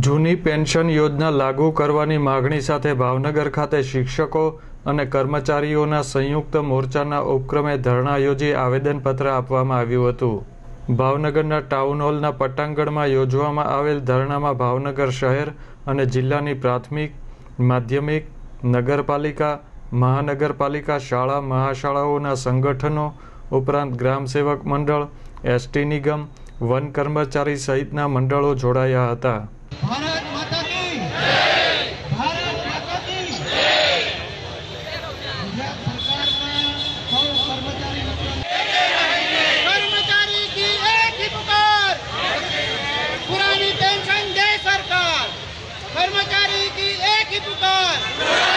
જૂની પેન્શન યોજના લાગુ કરવાની માગણી સાથે ભાવનગર ખાતે શિક્ષકો અને કર્મચારીઓના સંયુક્ત મોરચાના ઉપક્રમે ધરણા યોજી આવેદનપત્ર આપવામાં આવ્યું હતું. ભાવનગરના ટાઉન હોલના પટાંગણમાં યોજવામાં આવેલ ધરણામાં ભાવનગર શહેર અને જિલ્લાની પ્રાથમિક, માધ્યમિક, નગરપાલિકા, મહાનગરપાલિકા શાળા, મહાશાળાઓના સંગઠનો ઉપરાંત ગ્રામસેવક મંડળ, એસટી નિગમ, વન કર્મચારી સહિતના મંડળો જોડાયા હતા. भारत माता की भारत माता की सरकार कर्मचारी की एक ही पुकार। पुरानी पेंशन दे सरकार। कर्मचारी की एक ही पुकार।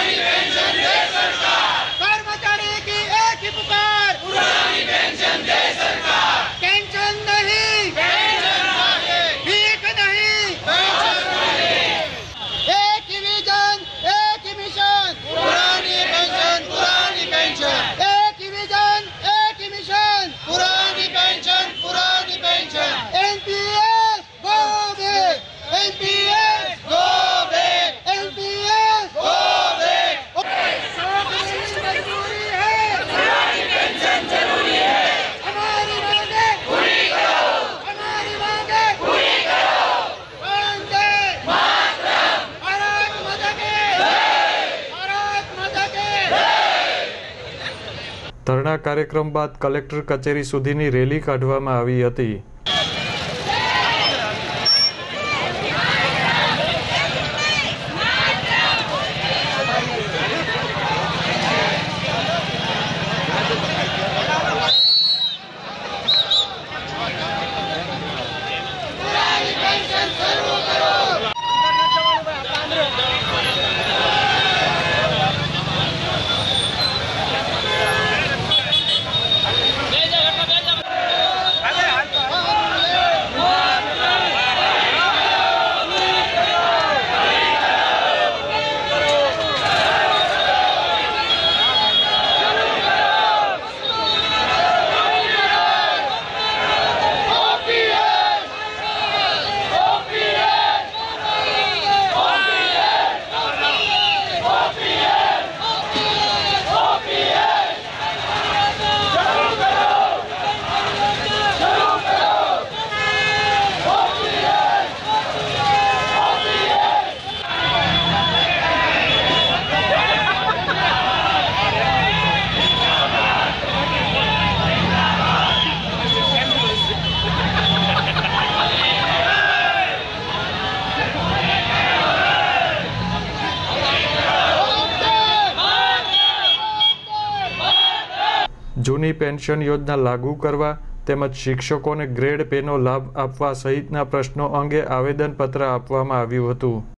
ધરણા કાર્યક્રમ બાદ કલેક્ટર કચેરી સુધીની રેલી કાઢવામાં આવી હતી. જૂની પેન્શન યોજના લાગુ કરવા તેમજ શિક્ષકોને ગ્રેડ પેનો લાભ આપવા સહિતના પ્રશ્નો અંગે આવેદનપત્ર આપવામાં આવ્યું હતું.